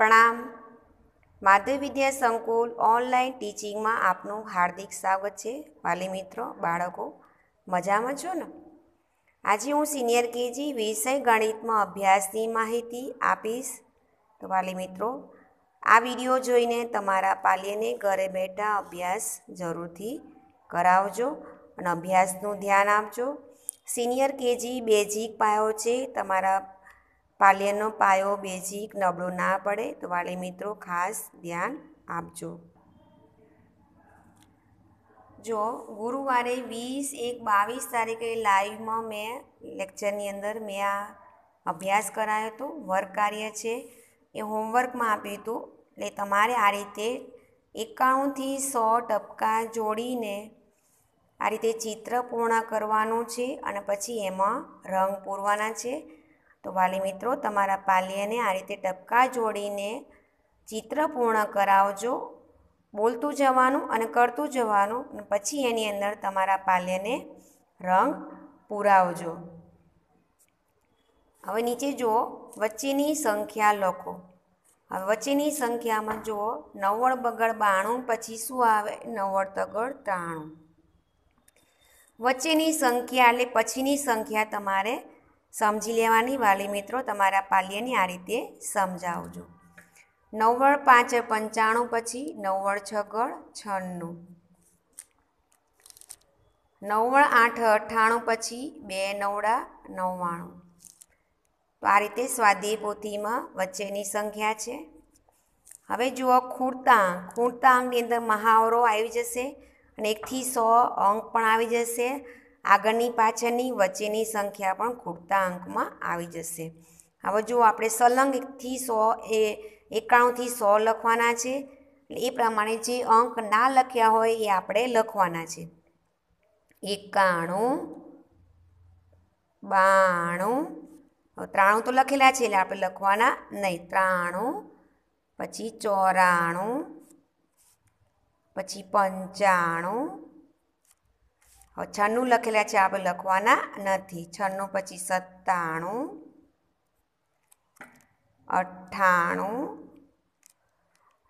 પ્રણામ. માધવ વિદ્યા સંકુલ ઓનલાઈન ટીચિંગમાં આપનું હાર્દિક સ્વાગત છે. વાલી મિત્રો, બાળકો, મજામાં છો ને? આજે હું સિનિયર કેજી વિષય ગણિતમાં અભ્યાસની માહિતી આપીશ. તો વાલી મિત્રો, આ વીડિયો જોઈને તમારા પાલ્યને ઘરે બેઠા અભ્યાસ જરૂરથી કરાવજો અને અભ્યાસનું ધ્યાન આપજો. સિનિયર કેજી બેઝિક પાયો છે. તમારા પાલ્યનો પાયો બેઝિક નબળો ના પડે તો વાલી મિત્રો ખાસ ધ્યાન આપજો. જો ગુરુવારે વીસ એક બાવીસ તારીખે લાઈવમાં મેં લેક્ચરની અંદર મેં આ અભ્યાસ કરાયો હતો, વર્ક કાર્ય છે, એ હોમવર્કમાં આપ્યું હતું. એટલે તમારે આ રીતે એકાણુંથી સો ટપકા જોડીને આ રીતે ચિત્ર પૂર્ણ કરવાનું છે અને પછી એમાં રંગ પૂરવાના છે. તો વાલી મિત્રો, તમારા પાલ્યને આ રીતે ટપકા જોડીને ચિત્ર પૂર્ણ કરાવજો. બોલતું જવાનું અને કરતું જવાનું પછી એની અંદર તમારા પાલ્યને રંગ પૂરાવજો. હવે નીચે જુઓ, વચ્ચેની સંખ્યા લખો. હવે વચ્ચેની સંખ્યામાં જુઓ નવ્વદ બગડ બાણું પછી શું આવે? નવ્વદ તગડ ત્રાણું. વચ્ચેની સંખ્યા એટલે પછીની સંખ્યા તમારે સમજી લેવાની વાલી મિત્રો, તમારા પાલ્યને આ રીતે સમજાવજો. નવ્વળ પાંચ પંચાણું, પછી નવ્વળ છગળ છન્નું. નવ્વળ આઠ અઠ્ઠાણું, પછી બે નવડા નવ્વાણું. તો આ રીતે સ્વાધ્યાય પોથીમાં વચ્ચેની સંખ્યા છે. હવે જુઓ ખૂણતા ખૂણતાંગની અંદર મહાવરો આવી જશે અને એકથી સો અંક પણ આવી જશે. આગળની પાછળની વચ્ચેની સંખ્યા પણ ખૂટતા અંકમાં આવી જશે. હવે જો આપણે સલંગથી સો એ એકાણુંથી સો લખવાના છે. એ પ્રમાણે જે અંક ના લખ્યા હોય એ આપણે લખવાના છે. એકાણું, બાણું ત્રાણું તો લખેલા છે એટલે આપણે લખવાના નહીં. ત્રાણું, પછી ચોરાણું, પછી પંચાણું છન્નું લખેલા છે આપણે લખવાના નથી. છન્નું પછી સત્તાણું, અઠ્ઠાણું,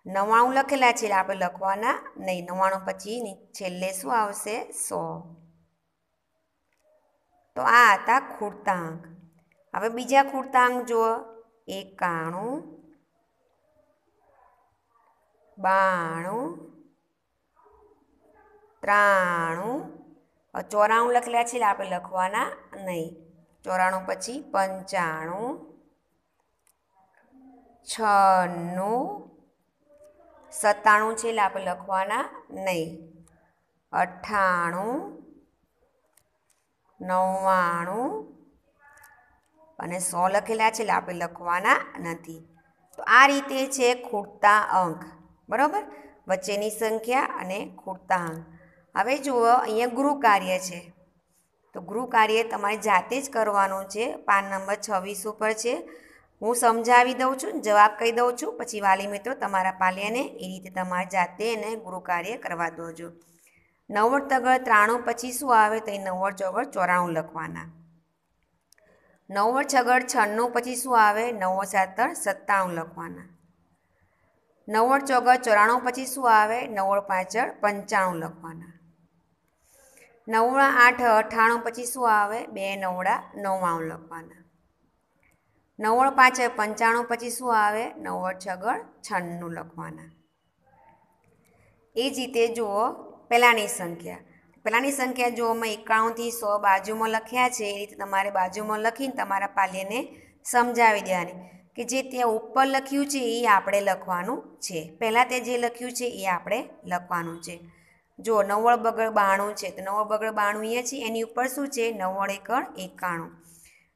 નવ્વાણું લખેલા છે આપણે લખવાના નહીં. નવ્વાણું પછી છેલ્લે શું આવશે? સો. તો આ હતા ખૂટતાંક હવે બીજા ખૂટતાંક જુઓ. એકાણું, બાણું, ત્રાણું ચોરાણું લખેલા છે એટલે આપણે લખવાના નહીં. ચોરાણું પછી પંચાણું, છન્નું, સત્તાણું છે એટલે આપણે લખવાના નહીં. અઠ્ઠાણું, નવ્વાણું અને સો લખેલા છે એટલે આપણે લખવાના નથી. તો આ રીતે છે ખૂટતા અંક. બરાબર? વચ્ચેની સંખ્યા અને ખૂટતા અંક. હવે જુઓ, અહીંયા ગૃહ કાર્ય છે. તો ગૃહ કાર્ય તમારે જાતે જ કરવાનું છે. પાન નંબર છવ્વીસ ઉપર છે. હું સમજાવી દઉં છું જવાબ કહી દઉં છું. પછી વાલી મિત્રો તમારા પાલ્યાને એ રીતે તમારે જાતે એને ગૃહ કાર્ય કરવા દોજો. નવ્વડ તગડ ત્રાણું પછી શું આવે? તો એ નવ્વડ ચોગડ ચોરાણું લખવાના. નવ્વડ છગડ છન્નું પછી શું આવે? નવ્વડ સાતર સત્તાણું લખવાના. નવ્વડ ચોગડ ચોરાણું પછી શું આવે? નવ્વડ પાછળ પંચાણું લખવાના. નવ્વદ આઠ અઠ્ઠાણું પછી શું આવે? બે નવડા નવ્વાણું લખવાના. નવ્વણ પાંચ પંચાણું પછી શું આવે? નવ્વદ છગડ છન્નું લખવાના. એ જ રીતે જુઓ પહેલાંની સંખ્યા. પહેલાંની સંખ્યા જો અમે એકાણુંથી સો બાજુમાં લખ્યા છે, એ રીતે તમારે બાજુમાં લખીને તમારા પાલ્યને સમજાવી દેવાની કે જે ત્યાં ઉપર લખ્યું છે, એ આપણે લખવાનું છે. પહેલાં તે જે લખ્યું છે, એ આપણે લખવાનું છે. જો નવ્વદ બગડ બાણું છે, તો નવ્વદ બગડ બાણું અહીંયા છે, એની ઉપર શું છે? નવ્વદ એકર એકાણું.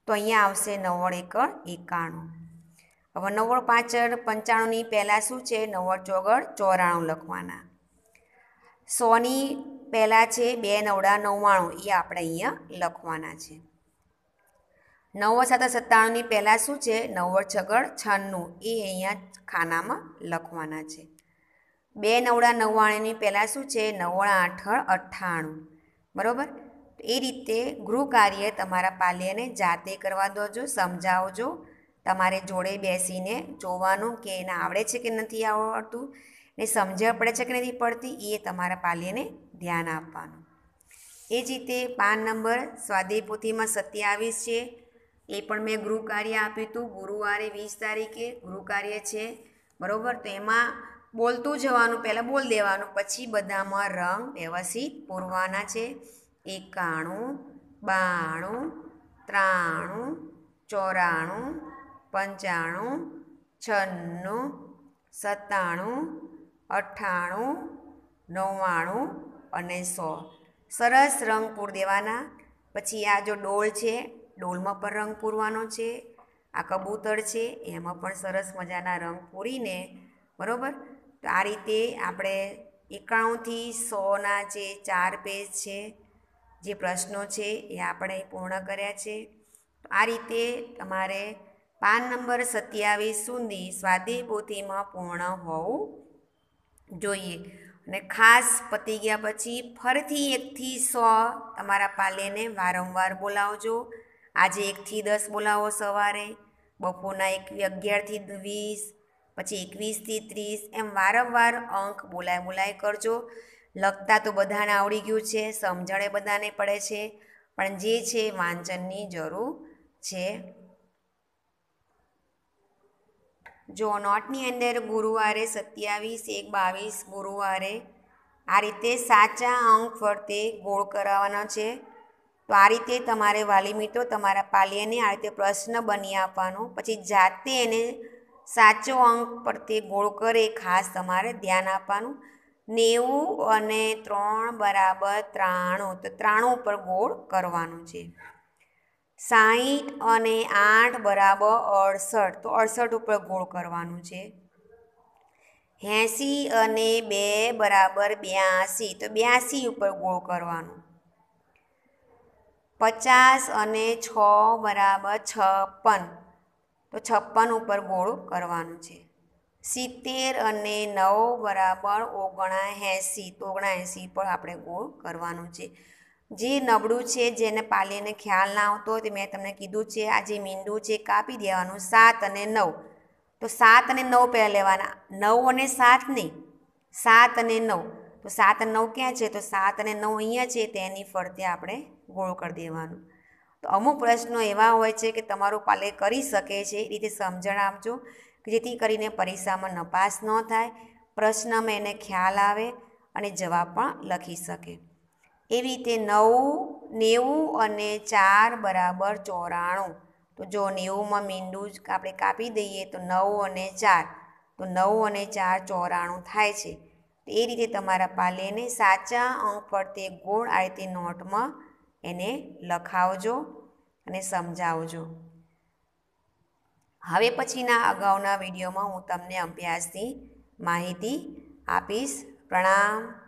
તો અહીંયા આવશે નવ્વદ એકળ એકાણું. હવે નવ્વદ પાછળ પંચાણુંની પહેલાં શું છે? નવ્વદ ચોગળ ચોરાણું લખવાના. સોની પહેલાં છે બે નવડા નવ્વાણું, એ આપણે અહીંયા લખવાના છે. નવ સાત સત્તાણુંની પહેલાં શું છે? નવ્વદ છગળ છન્નું, એ અહીંયા ખાનામાં લખવાના છે. બે નવડા નવ્વાણુંની પહેલાં શું છે? નવ્વાણા આઠળ અઠ્ઠાણું. બરાબર? એ રીતે ગૃહ કાર્ય તમારા પાલ્યને જાતે કરવા દોજો, સમજાવજો. તમારે જોડે બેસીને જોવાનું કે એને આવડે છે કે નથી આવડતું, ને સમજણ પડે છે કે નથી પડતી, એ તમારા પાલ્યને ધ્યાન આપવાનું. એ જ રીતે પાન નંબર સ્વાધ્યાય પોથીમાં સત્યાવીસ છે. એ પણ મેં ગૃહ કાર્ય આપ્યું હતું. ગુરુવારે વીસ તારીખે ગૃહ કાર્ય છે. બરાબર? તો એમાં બોલતું જવાનું, પહેલાં બોલ દેવાનું. પછી બધામાં રંગ વ્યવસ્થિત પૂરવાના છે. એકાણું, બાણું, ત્રાણું, ચોરાણું, પંચાણું, છન્નું, સત્તાણું, અઠ્ઠાણું, નવ્વાણું અને સો. સરસ રંગ પૂર દેવાના. પછી આ જો ડોલ છે, ડોલમાં પણ રંગ પૂરવાનો છે. આ કબૂતર છે, એમાં પણ સરસ મજાના રંગ પૂરીને, બરાબર? તો આ રીતે આપણે એકાણુંથી સોના જે ચાર પેજ છે, જે પ્રશ્નો છે એ આપણે પૂર્ણ કર્યા છે. આ રીતે તમારે પાન નંબર સત્યાવીસ સુધી સ્વાધ્યાય પૂર્ણ હોવું જોઈએ. અને ખાસ પતી ગયા પછી ફરીથી એકથી સો તમારા પાલેને વારંવાર બોલાવજો. આજે એકથી દસ બોલાવો સવારે, બપોરના એક અગિયારથી વીસ પછી એકવીસથી ત્રીસ એમ વારંવાર અંક બોલાય બોલાય કરજો. લખતા તો બધાને આવડી ગયું છે, સમજણે બધાને પડે છે, પણ જે છે વાંચનની જરૂર છે. જો નોટની અંદર ગુરુવારે સત્યાવીસ, એક બાવીસ ગુરુવારે આ રીતે સાચા અંક ફરતે ગોળ કરાવવાના છે, તો આ રીતે તમારે વાલી મિત્રો તમારા પાલ્યને આ રીતે પ્રશ્ન બની આપવાનો, પછી જાતે એને સાચો અંક પ્રત્યે ગોળ કરે, ખાસ તમારે ધ્યાન આપવાનું. નેવું અને ત્રણ બરાબર ત્રાણું, તો ત્રાણું ઉપર ગોળ કરવાનું છે. સાહીઠ અને આઠ બરાબર અડસઠ, તો અડસઠ ઉપર ગોળ કરવાનું છે. એંસી અને બે બરાબર બ્યાસી, તો બ્યાસી ઉપર ગોળ કરવાનું. પચાસ અને છ બરાબર છપ્પન તો છપ્પન ઉપર ગોળ કરવાનું છે. સિત્તેર અને નવ બરાબર ઓગણા એંસી તો ઓગણા એંસી પર આપણે ગોળ કરવાનું છે. જે નબળું છે, જેને પાલીને ખ્યાલ ના આવતો તે મેં તમને કીધું છે, આ જે મીંડું છે કાપી દેવાનું, સાત અને નવ. તો સાત અને નવ પહેલાં લેવાના, નવ અને સાત નહીં, સાત અને નવ. તો સાત અને નવ ક્યાં છે? તો સાત અને નવ અહીંયા છે, તેની ફરતે આપણે ગોળ કરી દેવાનું. તો અમુક પ્રશ્નો એવા હોય છે કે તમારું પાલે કરી શકે છે, એ રીતે સમજણ આપજો જેથી કરીને પરીક્ષામાં નપાસ ન થાય, પ્રશ્નમાં એને ખ્યાલ આવે અને જવાબ પણ લખી શકે. એવી રીતે નવ, નેવું અને ચાર બરાબર ચોરાણું. તો જો નેવુંમાં મીંડું જ આપણે કાપી દઈએ તો નવ અને ચાર. તો નવ અને ચાર ચોરાણું થાય છે. તો એ રીતે તમારા પાલેને સાચા અંક ફરતે ગોળ આ રીતે નોટમાં એને લખાવજો અને સમજાવજો. હવે પછીના અગાઉના વિડીયોમાં હું તમને અભ્યાસની માહિતી આપીશ. પ્રણામ.